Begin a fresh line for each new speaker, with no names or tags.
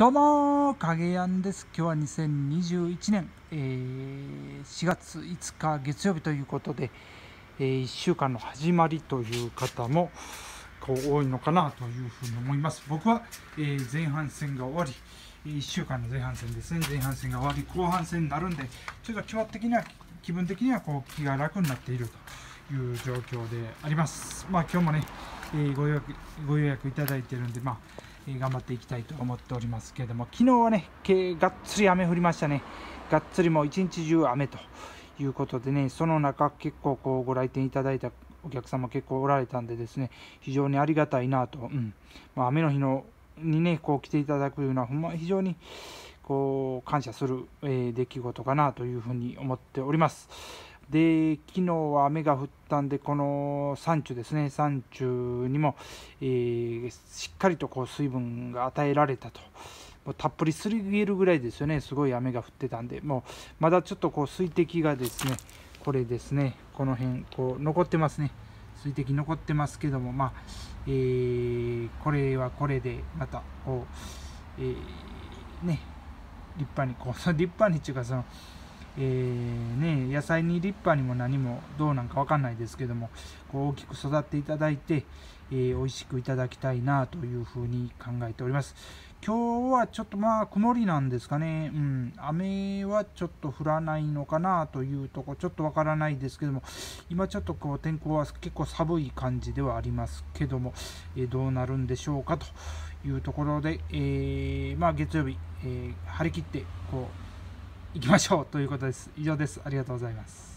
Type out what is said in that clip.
どうも影やんです。今日は2021年、えー、4月5日月曜日ということで、えー、1週間の始まりという方もこう多いのかなというふうに思います。僕は、えー、前半戦が終わり1週間の前半戦ですね。前半戦が終わり後半戦になるんでちょっと気持的には気分的にはこう気が楽になっていると。いう状況であります。まあ今日もね、えー、ご予約ご予約いただいてるんでまあ頑張っていきたいと思っておりますけれども昨日はねがっつり雨降りましたね。がっつりもう一日中雨ということでねその中結構こうご来店いただいたお客様結構おられたんでですね非常にありがたいなと、うん。まあ、雨の日のにねこう来ていただくようなほんま非常にこう感謝する、えー、出来事かなというふうに思っております。で昨日は雨が降ったんでこの山中ですね。山中にも、えー、しっかりとこう水分が与えられたと。もうたっぷりすぎるぐらいですよね。すごい雨が降ってたんで。もうまだちょっとこう水滴がですねこれですね。この辺こう残ってますね。水滴残ってますけどもまあ、えー、これはこれでまたこう、えー、ね立派にこう 立派にっていうかそのえー、ね、野菜に立派にも何もどうなんか分かんないですけどもこう大きく育っていただいて、えー、美味しくいただきたいなというふうに考えております。今日はちょっとまあ曇りなんですかね、うん、雨はちょっと降らないのかなというとこちょっとわからないですけども今ちょっとこう天候は結構寒い感じではありますけども、えー、どうなるんでしょうかというところで、えまあ、月曜日、え張り切ってこう行きましょうということです。以上です。ありがとうございます。